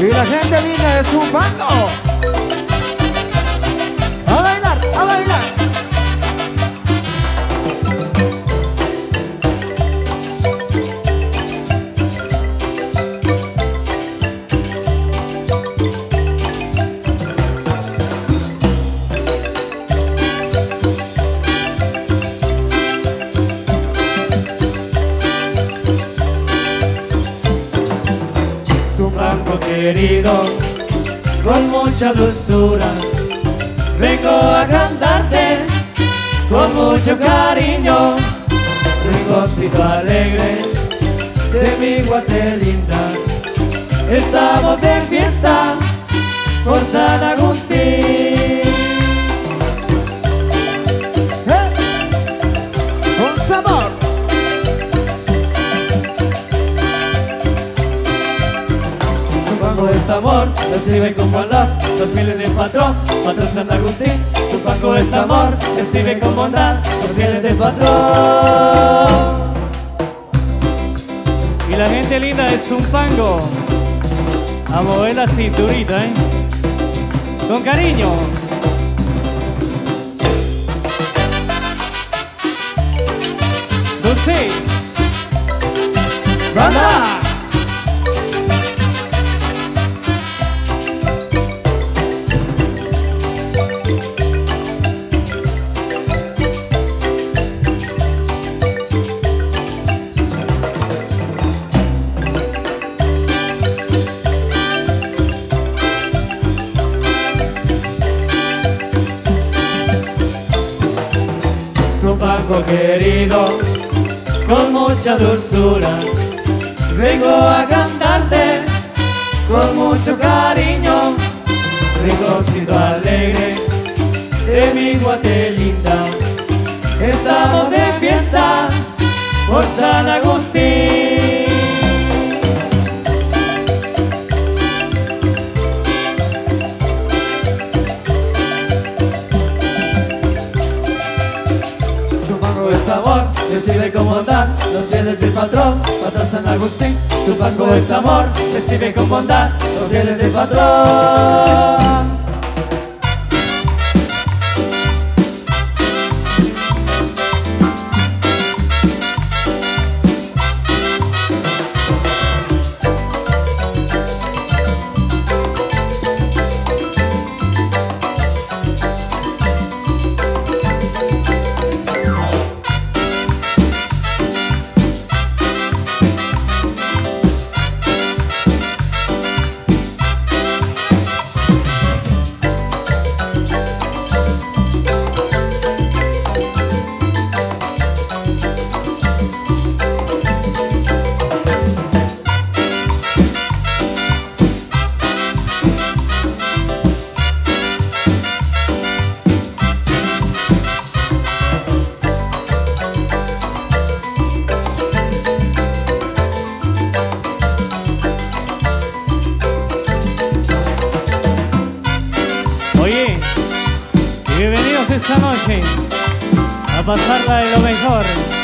Y la gente linda de su bando. Su banco querido, con mucha dulzura, vengo a cantarte con mucho cariño, rinconcito alegre de mi Guatelinda. Estamos de fiesta amor, recibe con bondad los fieles del patrón, patrón San Agustín. Su banco es amor, recibe con bondad los fieles del patrón. Y la gente linda de Zumpango. A mover la cinturita, ¿eh? Con cariño. Dulce. ¡Banda! Querido, con mucha dulzura, vengo a cantarte con mucho cariño, rinconcito alegre de mi Guatelinda. Estamos de fiesta recibe con bondad los fieles del patrón, patrón San Agustín. Su banco es amor, recibe con bondad los fieles del patrón. Bienvenidos esta noche a pasarla de lo mejor.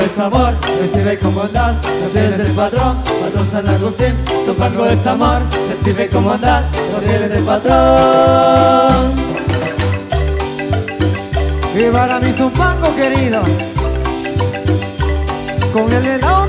Es amor, recibe con bondad los fieles del patrón, patrón San Agustín. Su banco es amor, recibe con bondad los fieles del patrón. Y para mi Zumpango querido. Con el helado